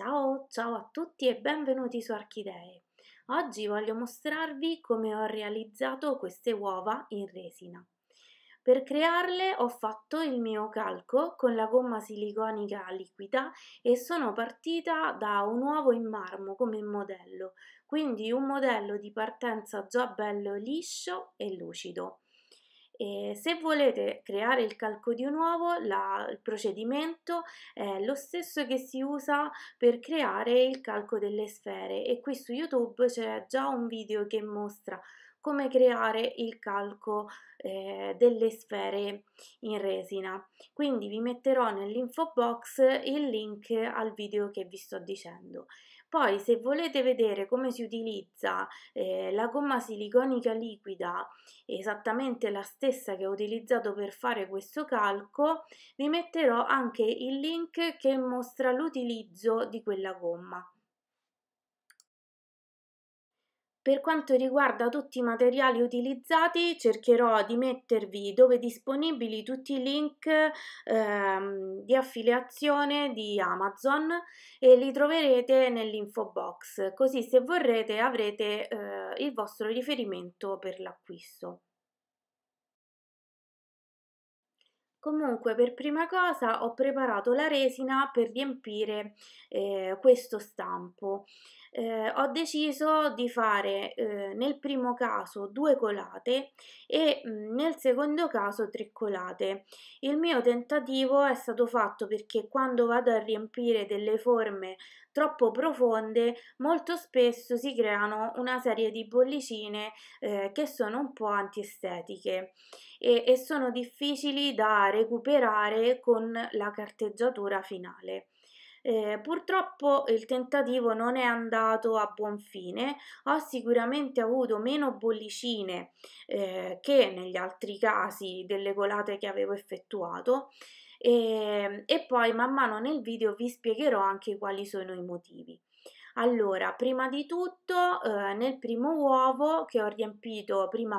Ciao, ciao a tutti e benvenuti su Archidee. Oggi voglio mostrarvi come ho realizzato queste uova in resina. Per crearle ho fatto il mio calco con la gomma siliconica liquida e sono partita da un uovo in marmo come modello, quindi un modello di partenza già bello liscio e lucido. E se volete creare il calco di un la, il procedimento è lo stesso che si usa per creare il calco delle sfere. E qui su YouTube c'è già un video che mostra come creare il calco eh, delle sfere in resina. Quindi vi metterò nell'info box il link al video che vi sto dicendo poi se volete vedere come si utilizza eh, la gomma siliconica liquida, esattamente la stessa che ho utilizzato per fare questo calco, vi metterò anche il link che mostra l'utilizzo di quella gomma. Per quanto riguarda tutti i materiali utilizzati, cercherò di mettervi dove disponibili tutti i link ehm, di affiliazione di Amazon e li troverete nell'info box, così se vorrete avrete eh, il vostro riferimento per l'acquisto. Comunque, per prima cosa ho preparato la resina per riempire eh, questo stampo eh, ho deciso di fare eh, nel primo caso due colate e mm, nel secondo caso tre colate. Il mio tentativo è stato fatto perché quando vado a riempire delle forme troppo profonde molto spesso si creano una serie di bollicine eh, che sono un po' antiestetiche e, e sono difficili da recuperare con la carteggiatura finale. Eh, purtroppo il tentativo non è andato a buon fine, ho sicuramente avuto meno bollicine eh, che negli altri casi delle colate che avevo effettuato e, ehm, e poi man mano nel video vi spiegherò anche quali sono i motivi. Allora, prima di tutto, eh, nel primo uovo che ho riempito prima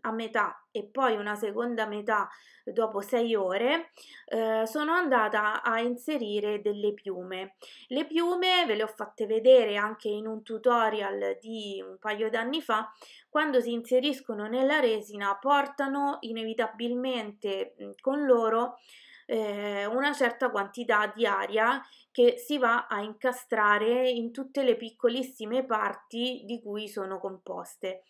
a metà e poi una seconda metà dopo sei ore eh, sono andata a inserire delle piume. Le piume ve le ho fatte vedere anche in un tutorial di un paio d'anni fa quando si inseriscono nella resina portano inevitabilmente con loro eh, una certa quantità di aria che si va a incastrare in tutte le piccolissime parti di cui sono composte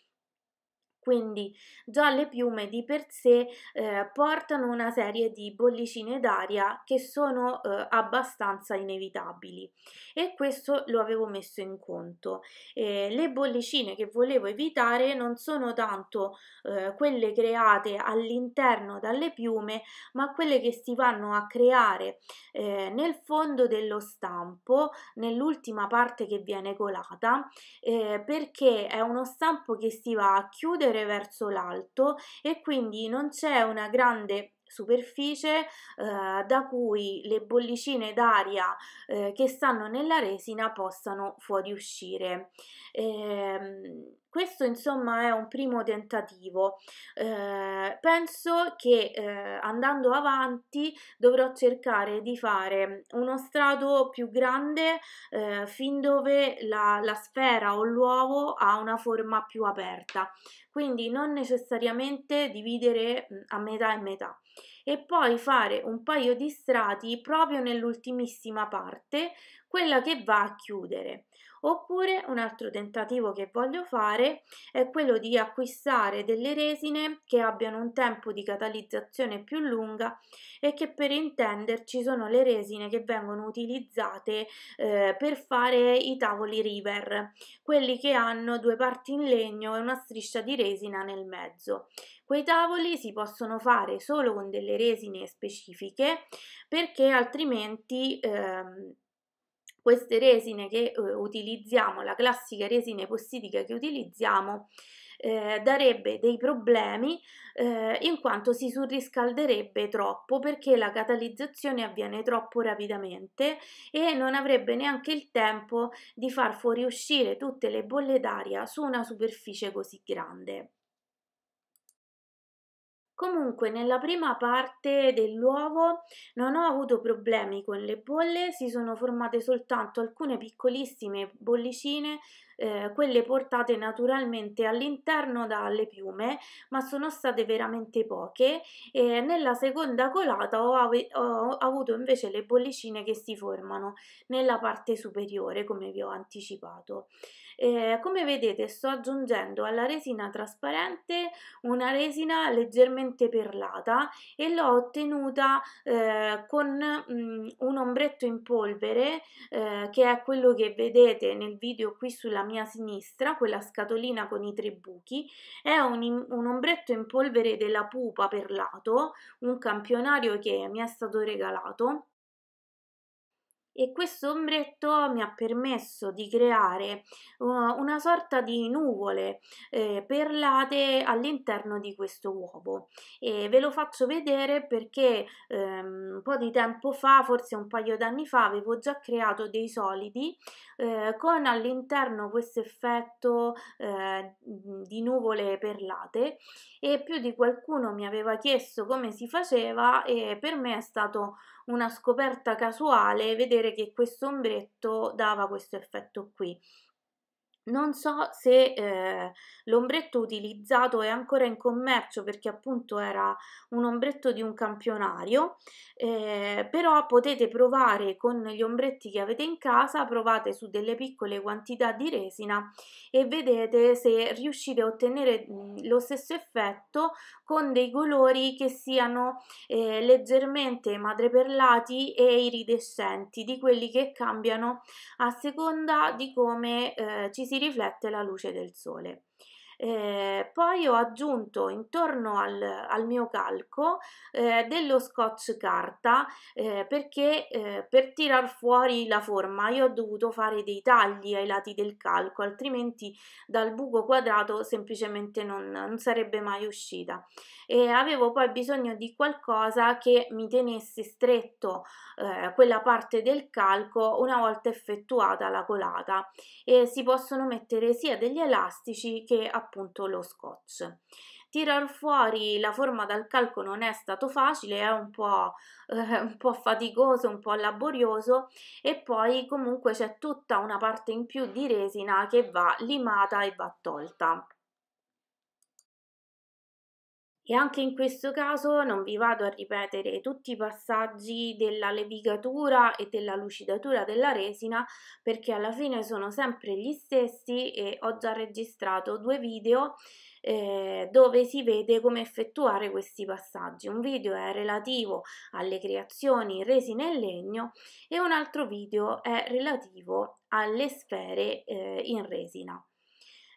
quindi già le piume di per sé eh, portano una serie di bollicine d'aria che sono eh, abbastanza inevitabili e questo lo avevo messo in conto. Eh, le bollicine che volevo evitare non sono tanto eh, quelle create all'interno dalle piume ma quelle che si vanno a creare eh, nel fondo dello stampo nell'ultima parte che viene colata eh, perché è uno stampo che si va a chiudere chiudere verso l'alto e quindi non c'è una grande superficie eh, da cui le bollicine d'aria eh, che stanno nella resina possano fuoriuscire. Eh, questo insomma è un primo tentativo. Eh, penso che eh, andando avanti dovrò cercare di fare uno strato più grande eh, fin dove la, la sfera o l'uovo ha una forma più aperta. Quindi non necessariamente dividere a metà e metà e poi fare un paio di strati proprio nell'ultimissima parte, quella che va a chiudere. Oppure un altro tentativo che voglio fare è quello di acquistare delle resine che abbiano un tempo di catalizzazione più lunga e che per intenderci sono le resine che vengono utilizzate eh, per fare i tavoli river, quelli che hanno due parti in legno e una striscia di resina nel mezzo. Quei tavoli si possono fare solo con delle resine specifiche perché altrimenti ehm, queste resine che eh, utilizziamo, la classica resina epossidica che utilizziamo, eh, darebbe dei problemi eh, in quanto si surriscalderebbe troppo perché la catalizzazione avviene troppo rapidamente e non avrebbe neanche il tempo di far fuoriuscire tutte le bolle d'aria su una superficie così grande. Comunque nella prima parte dell'uovo non ho avuto problemi con le bolle, si sono formate soltanto alcune piccolissime bollicine eh, quelle portate naturalmente all'interno dalle piume, ma sono state veramente poche e nella seconda colata ho, ave- ho avuto invece le bollicine che si formano nella parte superiore, come vi ho anticipato. Eh, come vedete sto aggiungendo alla resina trasparente una resina leggermente perlata e l'ho ottenuta eh, con mh, mm, un ombretto in polvere eh, che è quello che vedete nel video qui sulla mia sinistra, quella scatolina con i tre buchi, è un, un ombretto in polvere della pupa perlato, un campionario che mi è stato regalato e questo ombretto mi ha permesso di creare uh, una sorta di nuvole eh, perlate all'interno di questo uovo. E ve lo faccio vedere perché ehm, un po' di tempo fa, forse un paio d'anni fa, avevo già creato dei solidi eh, con all'interno questo effetto eh, di nuvole perlate e più di qualcuno mi aveva chiesto come si faceva e per me è stato una scoperta casuale vedere che questo ombretto dava questo effetto qui non so se eh, l'ombretto utilizzato è ancora in commercio perché appunto era un ombretto di un campionario, eh, però potete provare con gli ombretti che avete in casa, provate su delle piccole quantità di resina e vedete se riuscite a ottenere lo stesso effetto con dei colori che siano eh, leggermente madreperlati e iridescenti, di quelli che cambiano a seconda di come eh, ci si riflette la luce del sole. Eh, poi ho aggiunto intorno al, al mio calco eh, dello scotch carta eh, perché eh, per tirar fuori la forma io ho dovuto fare dei tagli ai lati del calco altrimenti dal buco quadrato semplicemente non, non sarebbe mai uscita. E avevo poi bisogno di qualcosa che mi tenesse stretto eh, quella parte del calco una volta effettuata la colata. E si possono mettere sia degli elastici che appunto lo scotch. Tirar fuori la forma dal calco non è stato facile, è un po', eh, un po' faticoso, un po' laborioso e poi comunque c'è tutta una parte in più di resina che va limata e va tolta. E anche in questo caso non vi vado a ripetere tutti i passaggi della levigatura e della lucidatura della resina perché alla fine sono sempre gli stessi e ho già registrato due video eh, dove si vede come effettuare questi passaggi. Un video è relativo alle creazioni in resina e legno e un altro video è relativo alle sfere eh, in resina.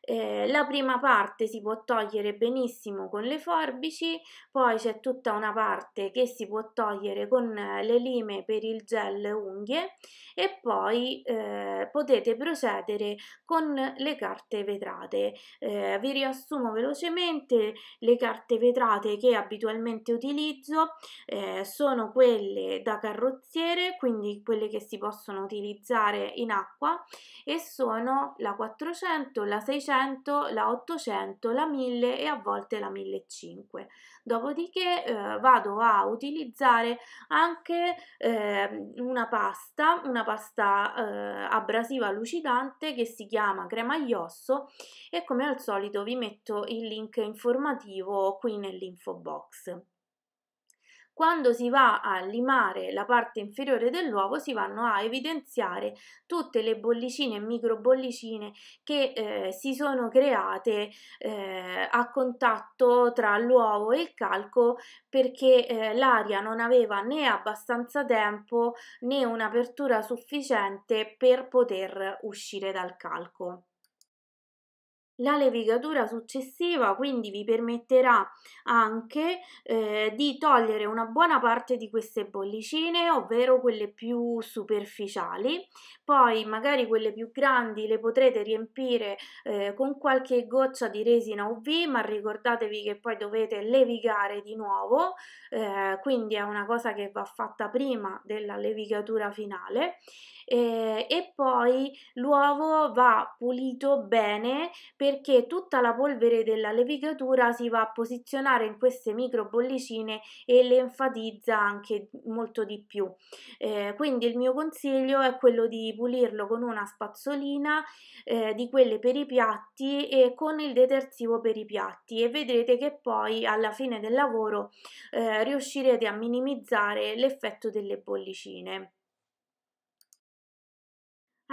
Eh, la prima parte si può togliere benissimo con le forbici, poi c'è tutta una parte che si può togliere con le lime per il gel unghie e poi eh, potete procedere con le carte vetrate. Eh, vi riassumo velocemente le carte vetrate che abitualmente utilizzo, eh, sono quelle da carrozziere, quindi quelle che si possono utilizzare in acqua e sono la 400, la 600 600, la 800, la 1000 e a volte la 1500. Dopodiché eh, vado a utilizzare anche eh, una pasta, una pasta eh, abrasiva lucidante che si chiama crema iosso e come al solito vi metto il link informativo qui nell'info box. Quando si va a limare la parte inferiore dell'uovo si vanno a evidenziare tutte le bollicine e micro bollicine che eh, si sono create eh, a contatto tra l'uovo e il calco perché eh, l'aria non aveva né abbastanza tempo né un'apertura sufficiente per poter uscire dal calco. La levigatura successiva quindi vi permetterà anche eh, di togliere una buona parte di queste bollicine, ovvero quelle più superficiali, poi magari quelle più grandi le potrete riempire eh, con qualche goccia di resina UV, ma ricordatevi che poi dovete levigare di nuovo, eh, quindi è una cosa che va fatta prima della levigatura finale. Eh, e poi l'uovo va pulito bene perché tutta la polvere della levigatura si va a posizionare in queste micro bollicine e le enfatizza anche molto di più. Eh, quindi il mio consiglio è quello di pulirlo con una spazzolina eh, di quelle per i piatti e con il detersivo per i piatti e vedrete che poi alla fine del lavoro eh, riuscirete a minimizzare l'effetto delle bollicine.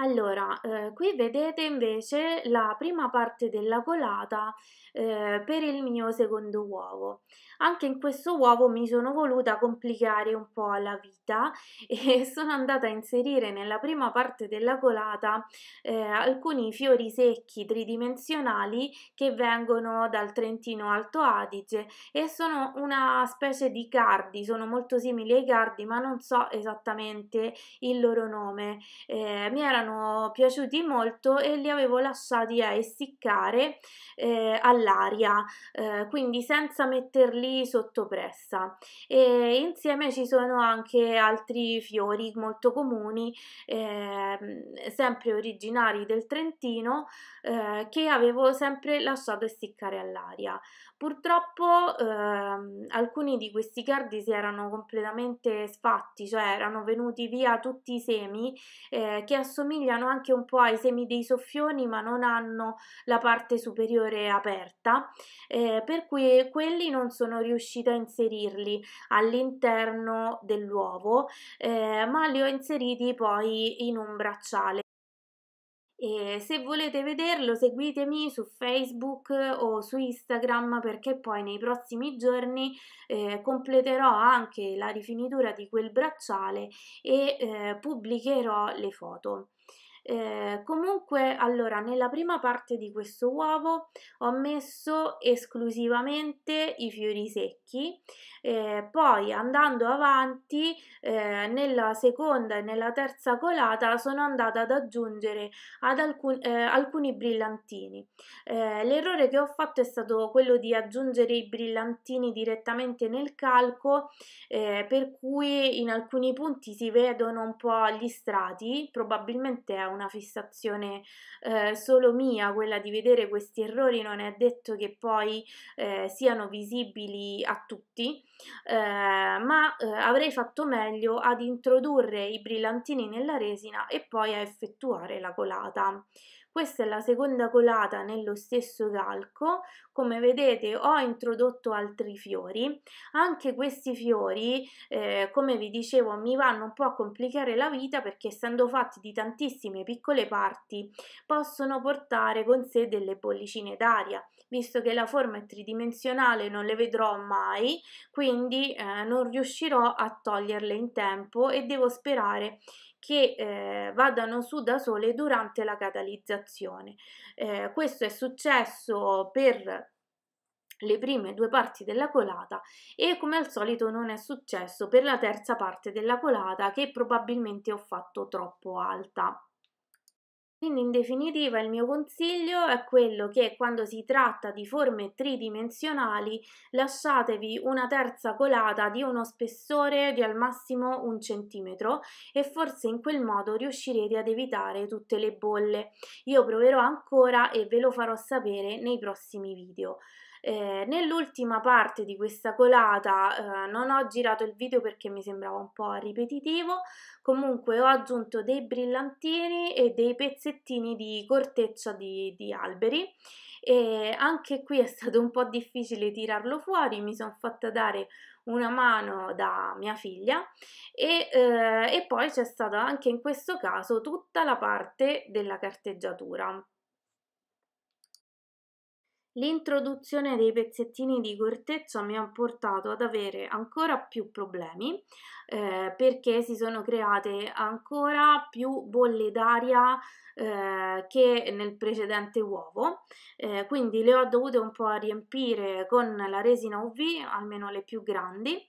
Allora, eh, qui vedete invece la prima parte della colata eh, per il mio secondo uovo. Anche in questo uovo mi sono voluta complicare un po' la vita e sono andata a inserire nella prima parte della colata eh, alcuni fiori secchi tridimensionali che vengono dal Trentino Alto Adige e sono una specie di cardi, sono molto simili ai cardi ma non so esattamente il loro nome. Eh, mi erano piaciuti molto e li avevo lasciati a essiccare eh, all'aria, eh, quindi senza metterli sotto pressa. E insieme ci sono anche altri fiori molto comuni, eh, sempre originari del Trentino, eh, che avevo sempre lasciato essiccare all'aria. Purtroppo ehm, alcuni di questi cardi si erano completamente sfatti, cioè erano venuti via tutti i semi eh, che assomigliano anche un po' ai semi dei soffioni ma non hanno la parte superiore aperta, eh, per cui quelli non sono riuscita a inserirli all'interno dell'uovo, eh, ma li ho inseriti poi in un bracciale. E se volete vederlo seguitemi su Facebook o su Instagram perché poi nei prossimi giorni eh, completerò anche la rifinitura di quel bracciale e eh, pubblicherò le foto. Eh, comunque, allora, nella prima parte di questo uovo ho messo esclusivamente i fiori secchi, eh, poi andando avanti eh, nella seconda e nella terza colata sono andata ad aggiungere ad alcun, eh, alcuni brillantini. Eh, l'errore che ho fatto è stato quello di aggiungere i brillantini direttamente nel calco, eh, per cui in alcuni punti si vedono un po' gli strati, probabilmente è una fissazione eh, solo mia quella di vedere questi errori, non è detto che poi eh, siano visibili a tutti, eh, ma eh, avrei fatto meglio ad introdurre i brillantini nella resina e poi a effettuare la colata. Questa è la seconda colata nello stesso calco, come vedete ho introdotto altri fiori, anche questi fiori eh, come vi dicevo mi vanno un po' a complicare la vita perché essendo fatti di tantissime piccole parti possono portare con sé delle bollicine d'aria. Visto che la forma è tridimensionale non le vedrò mai quindi eh, non riuscirò a toglierle in tempo e devo sperare che eh, vadano su da sole durante la catalizzazione. Eh, questo è successo per le prime due parti della colata e come al solito non è successo per la terza parte della colata che probabilmente ho fatto troppo alta. Quindi in definitiva il mio consiglio è quello che quando si tratta di forme tridimensionali lasciatevi una terza colata di uno spessore di al massimo un centimetro e forse in quel modo riuscirete ad evitare tutte le bolle. Io proverò ancora e ve lo farò sapere nei prossimi video. Eh, nell'ultima parte di questa colata eh, non ho girato il video perché mi sembrava un po' ripetitivo, comunque ho aggiunto dei brillantini e dei pezzettini di corteccia di, di alberi e anche qui è stato un po' difficile tirarlo fuori, mi sono fatta dare una mano da mia figlia e, eh, e poi c'è stata anche in questo caso tutta la parte della carteggiatura. L'introduzione dei pezzettini di corteccia mi ha portato ad avere ancora più problemi eh, perché si sono create ancora più bolle d'aria eh, che nel precedente uovo. Eh, quindi le ho dovute un po' riempire con la resina UV almeno le più grandi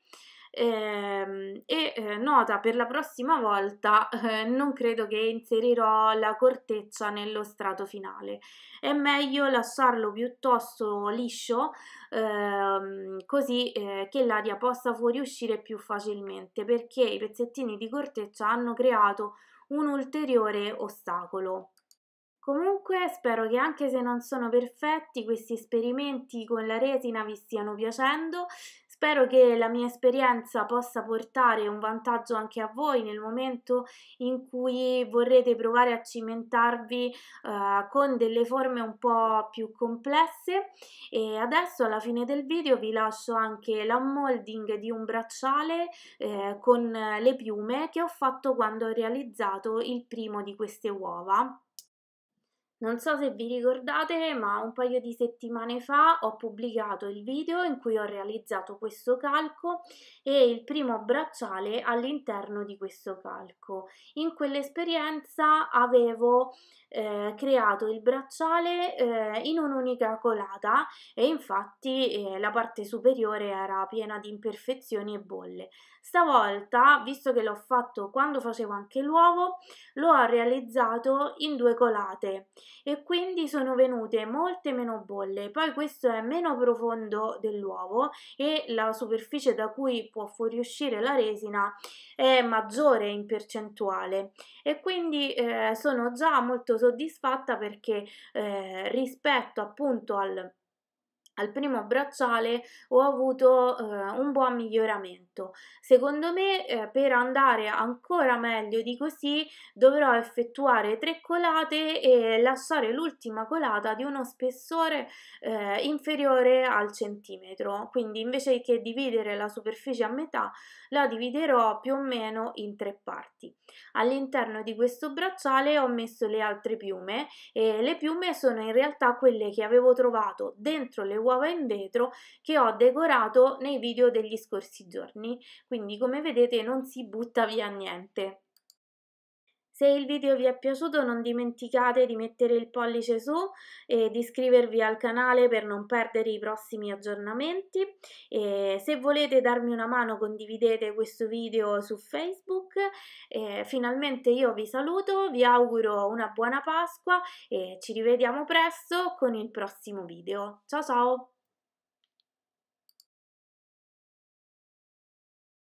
eh, e eh, nota per la prossima volta eh, non credo che inserirò la corteccia nello strato finale. È meglio lasciarlo piuttosto liscio ehm, così eh, che l'aria possa fuoriuscire più facilmente perché i pezzettini di corteccia hanno creato un ulteriore ostacolo. Comunque spero che anche se non sono perfetti questi esperimenti con la resina vi stiano piacendo, spero che la mia esperienza possa portare un vantaggio anche a voi nel momento in cui vorrete provare a cimentarvi uh, con delle forme un po' più complesse e adesso alla fine del video vi lascio anche l'unmolding di un bracciale eh, con le piume che ho fatto quando ho realizzato il primo di queste uova. Non so se vi ricordate, ma un paio di settimane fa ho pubblicato il video in cui ho realizzato questo calco e il primo bracciale all'interno di questo calco. In quell'esperienza avevo eh, creato il bracciale eh, in un'unica colata e infatti eh, la parte superiore era piena di imperfezioni e bolle. Stavolta, visto che l'ho fatto quando facevo anche l'uovo, lo ho realizzato in due colate e quindi sono venute molte meno bolle. Poi questo è meno profondo dell'uovo e la superficie da cui può fuoriuscire la resina è maggiore in percentuale e quindi eh, sono già molto soddisfatta perché eh, rispetto appunto al al primo bracciale ho avuto eh, un buon miglioramento. Secondo me eh, per andare ancora meglio di così dovrò effettuare tre colate e lasciare l'ultima colata di uno spessore eh, inferiore al centimetro. Quindi invece che dividere la superficie a metà la dividerò più o meno in tre parti. All'interno di questo bracciale ho messo le altre piume e le piume sono in realtà quelle che avevo trovato dentro le uova in vetro che ho decorato nei video degli scorsi giorni, quindi come vedete non si butta via niente. Se il video vi è piaciuto non dimenticate di mettere il pollice su e di iscrivervi al canale per non perdere i prossimi aggiornamenti. E se volete darmi una mano condividete questo video su Facebook. E finalmente io vi saluto, vi auguro una buona Pasqua e ci rivediamo presto con il prossimo video. Ciao ciao!